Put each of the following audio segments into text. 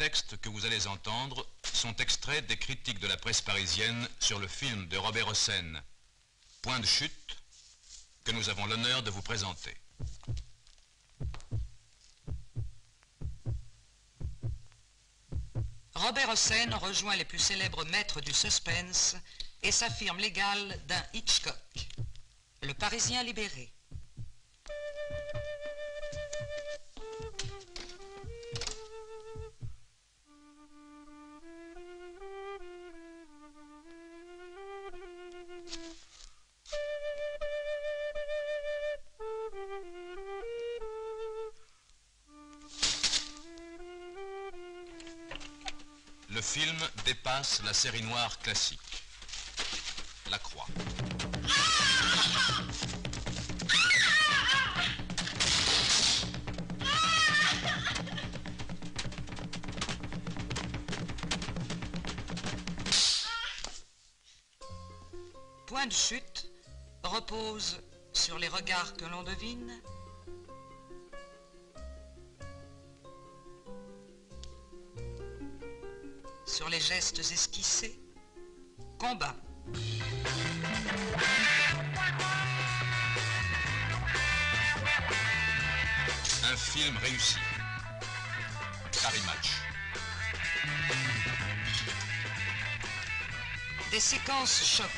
textes que vous allez entendre sont extraits des critiques de la presse parisienne sur le film de Robert Hossein, Point de chute, que nous avons l'honneur de vous présenter. Robert Hossein rejoint les plus célèbres maîtres du suspense et s'affirme l'égal d'un Hitchcock. Le Parisien libéré. Le film dépasse la série noire classique. La Croix. Point de chute repose sur les regards que l'on devine, sur les gestes esquissés, combat. Un film réussi. Paris Match. Des séquences choc.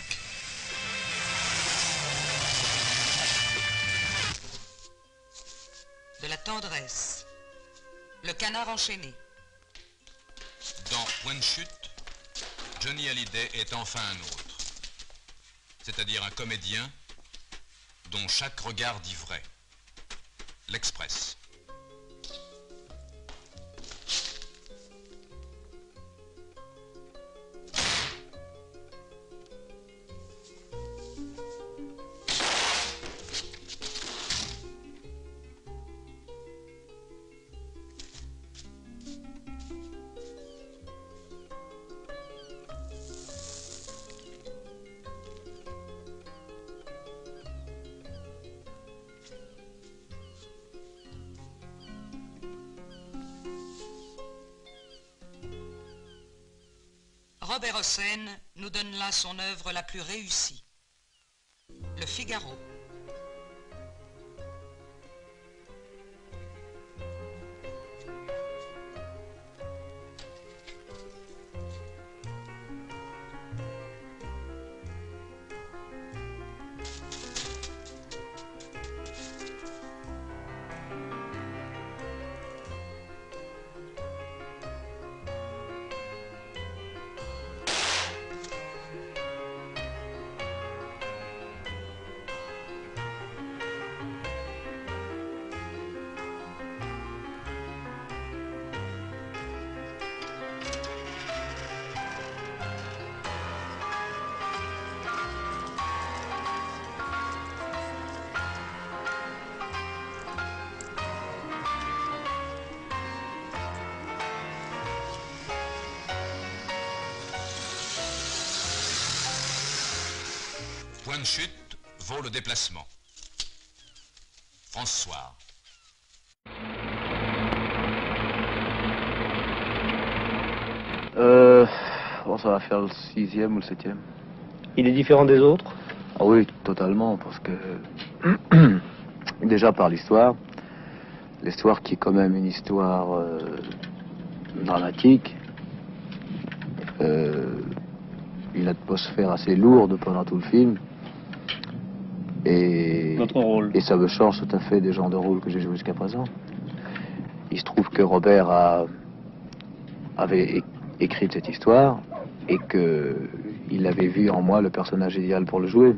De la tendresse. Le canard enchaîné. Dans Point de chute, Johnny Hallyday est enfin un autre. C'est-à-dire un comédien dont chaque regard dit vrai. L'Express. Robert Hossein nous donne là son œuvre la plus réussie. Le Figaro. Point de chute vaut le déplacement. François. Euh, bon, ça va faire le sixième ou le septième. Il est différent des autres? Ah oui, totalement, parce que déjà par l'histoire, l'histoire qui est quand même une histoire euh, dramatique, euh, une atmosphère assez lourde pendant tout le film, et, rôle et ça me change tout à fait des genres de rôles que j'ai joué jusqu'à présent. Il se trouve que Robert a, avait écrit cette histoire et que il avait vu en moi le personnage idéal pour le jouer.